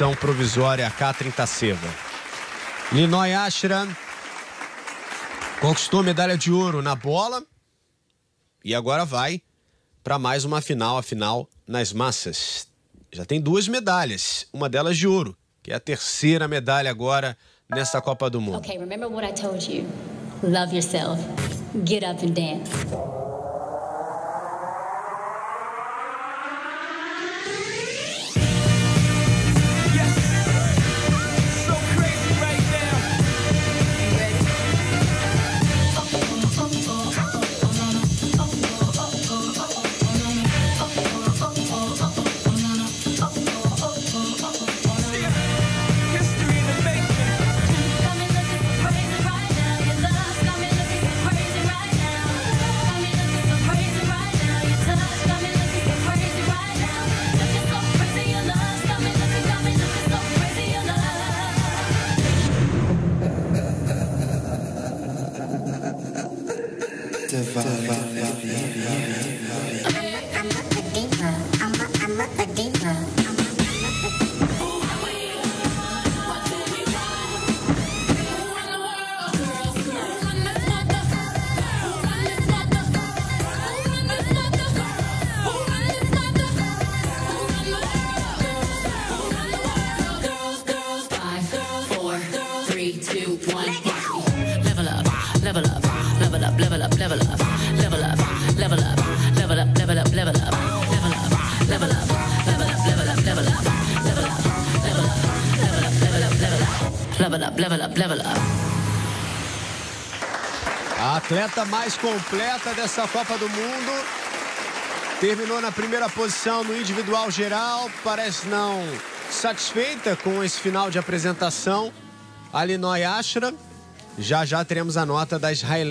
posição provisória K30 Seva. Linoy Ashra conquistou medalha de ouro na bola e agora vai para mais uma final, a final nas massas. Já tem duas medalhas, uma delas de ouro, que é a terceira medalha agora nessa Copa do Mundo. Okay, remember what I told you. Love yourself. Get up and dance. I'm not a diva. I'm not, I'm not a diva. two, one. Level up, level up, level up, level up, level up, level up, level up, level up, level up, level up, level up, level up, level up, level up, level up, level up, level up, level up, level up. A atleta mais completa dessa Copa do Mundo. Terminou na primeira posição no individual geral. Parece não satisfeita com esse final de apresentação. A Linoy Ashra. Já já teremos a nota das israelenses.